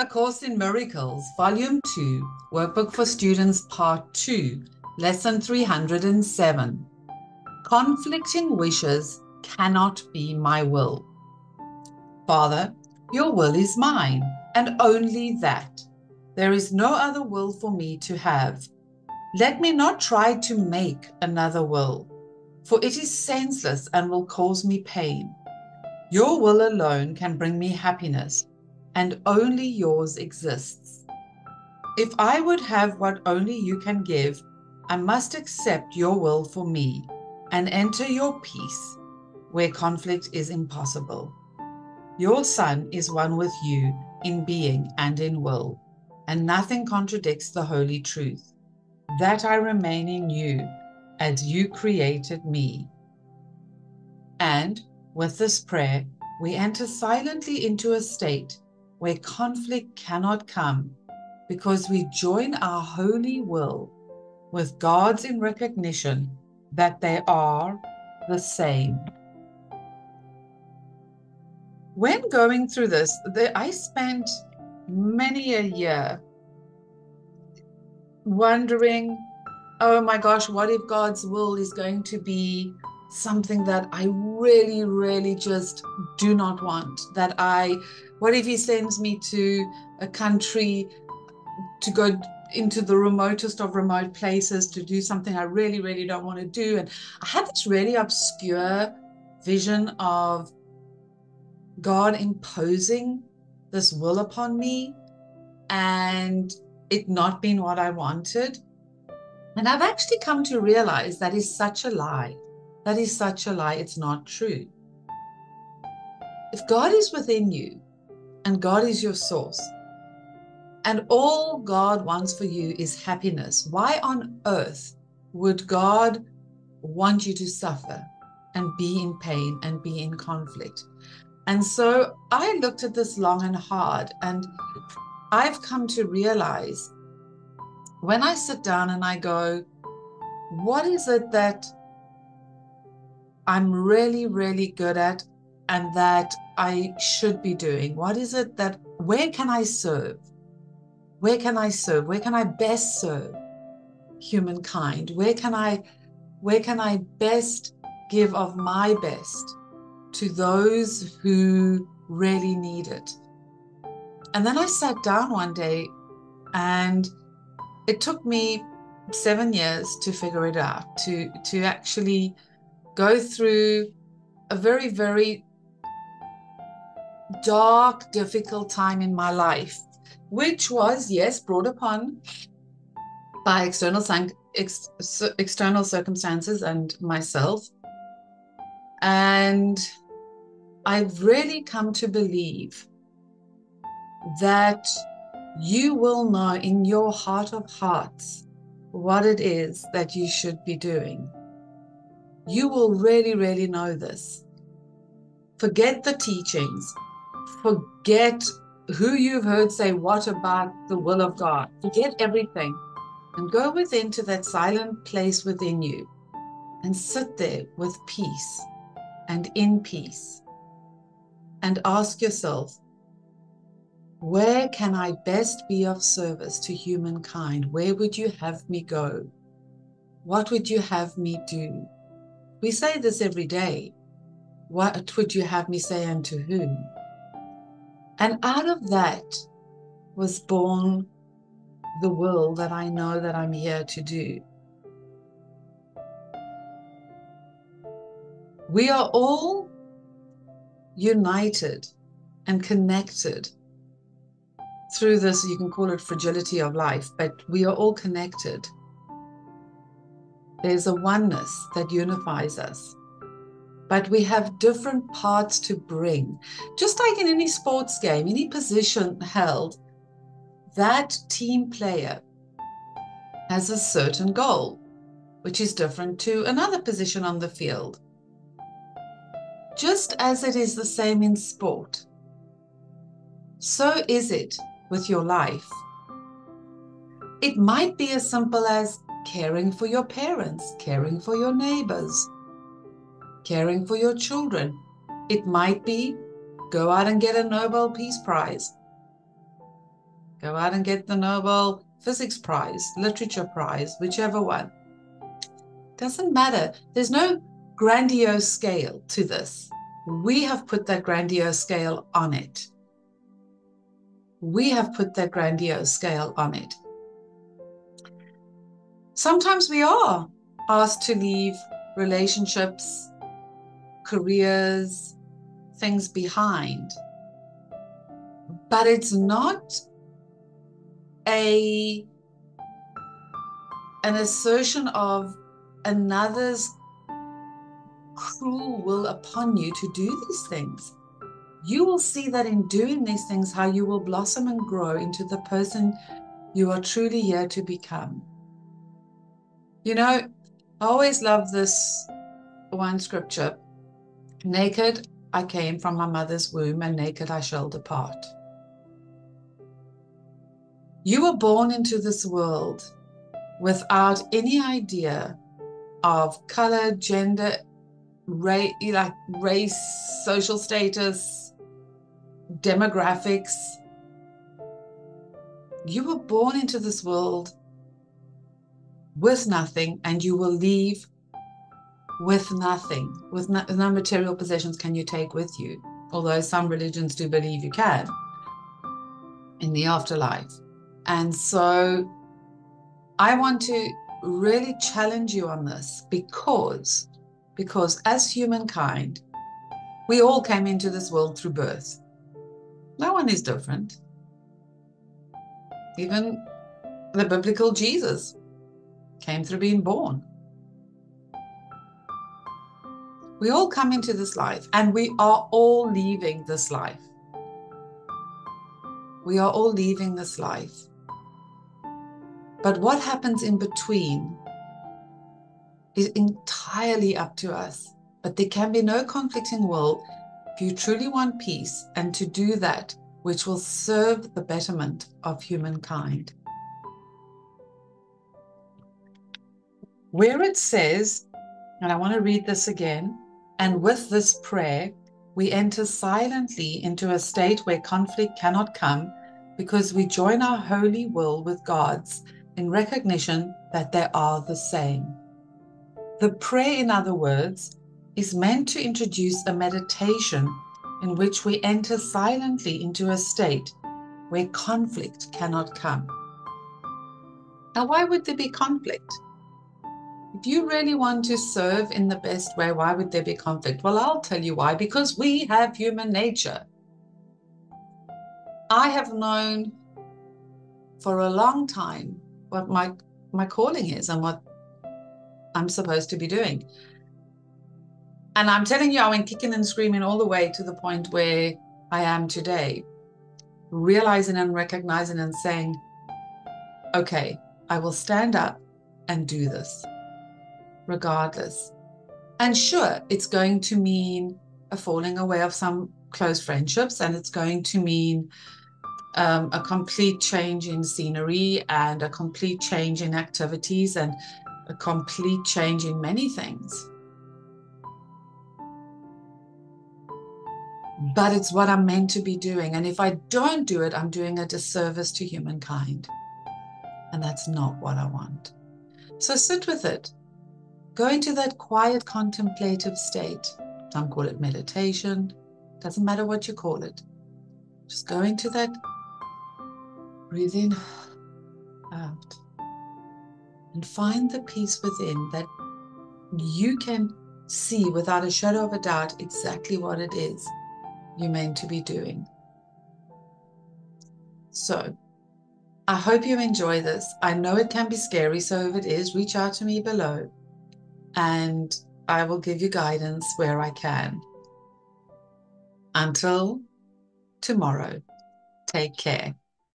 A Course in Miracles, Volume 2, Workbook for Students, Part 2, Lesson 307. Conflicting wishes cannot be my will. Father, your will is mine, and only that. There is no other will for me to have. Let me not try to make another will, for it is senseless and will cause me pain. Your will alone can bring me happiness and only yours exists. If I would have what only you can give, I must accept your will for me and enter your peace where conflict is impossible. Your Son is one with you in being and in will, and nothing contradicts the holy truth that I remain in you as you created me. And with this prayer, we enter silently into a state where conflict cannot come because we join our holy will with God's in recognition that they are the same. When going through this, the, I spent many a year wondering, oh my gosh, what if God's will is going to be something that I really, really just do not want? That I what if he sends me to a country to go into the remotest of remote places to do something I really, really don't want to do? And I had this really obscure vision of God imposing this will upon me and it not being what I wanted. And I've actually come to realize that is such a lie. That is such a lie. It's not true. If God is within you, and God is your source. And all God wants for you is happiness. Why on earth would God want you to suffer and be in pain and be in conflict? And so I looked at this long and hard, and I've come to realize when I sit down and I go, what is it that I'm really, really good at and that I should be doing? What is it that, where can I serve? Where can I serve? Where can I best serve humankind? Where can I, where can I best give of my best to those who really need it? And then I sat down one day and it took me seven years to figure it out, to, to actually go through a very, very dark, difficult time in my life, which was, yes, brought upon by external, ex, external circumstances and myself. And I've really come to believe that you will know in your heart of hearts what it is that you should be doing. You will really, really know this. Forget the teachings, forget who you've heard say what about the will of God. Forget everything and go within to that silent place within you and sit there with peace and in peace and ask yourself, where can I best be of service to humankind? Where would you have me go? What would you have me do? We say this every day. What would you have me say unto whom? And out of that was born the will that I know that I'm here to do. We are all united and connected through this, you can call it fragility of life, but we are all connected. There's a oneness that unifies us but we have different parts to bring. Just like in any sports game, any position held, that team player has a certain goal, which is different to another position on the field. Just as it is the same in sport, so is it with your life. It might be as simple as caring for your parents, caring for your neighbors, caring for your children. It might be go out and get a Nobel Peace Prize. Go out and get the Nobel Physics Prize, Literature Prize, whichever one. Doesn't matter. There's no grandiose scale to this. We have put that grandiose scale on it. We have put that grandiose scale on it. Sometimes we are asked to leave relationships, careers, things behind. But it's not a an assertion of another's cruel will upon you to do these things. You will see that in doing these things, how you will blossom and grow into the person you are truly here to become. You know, I always love this one scripture Naked I came from my mother's womb, and naked I shall depart. You were born into this world without any idea of color, gender, race, like race, social status, demographics. You were born into this world with nothing, and you will leave with nothing. With no, no material possessions can you take with you, although some religions do believe you can in the afterlife. And so I want to really challenge you on this because because as humankind we all came into this world through birth. No one is different. Even the biblical Jesus came through being born. We all come into this life and we are all leaving this life. We are all leaving this life. But what happens in between is entirely up to us. But there can be no conflicting will if you truly want peace and to do that which will serve the betterment of humankind. Where it says, and I want to read this again, and with this prayer, we enter silently into a state where conflict cannot come because we join our holy will with God's in recognition that they are the same. The prayer, in other words, is meant to introduce a meditation in which we enter silently into a state where conflict cannot come. Now, why would there be conflict? If you really want to serve in the best way, why would there be conflict? Well, I'll tell you why because we have human nature. I have known for a long time what my my calling is and what I'm supposed to be doing. And I'm telling you, I went kicking and screaming all the way to the point where I am today, realizing and recognizing and saying, okay, I will stand up and do this regardless. And sure, it's going to mean a falling away of some close friendships, and it's going to mean um, a complete change in scenery and a complete change in activities and a complete change in many things. But it's what I'm meant to be doing. And if I don't do it, I'm doing a disservice to humankind. And that's not what I want. So sit with it. Go into that quiet contemplative state. Some call it meditation. Doesn't matter what you call it. Just go into that Breathe in, out, and find the peace within that you can see without a shadow of a doubt exactly what it is you're meant to be doing. So, I hope you enjoy this. I know it can be scary, so if it is, reach out to me below and I will give you guidance where I can. Until tomorrow, take care.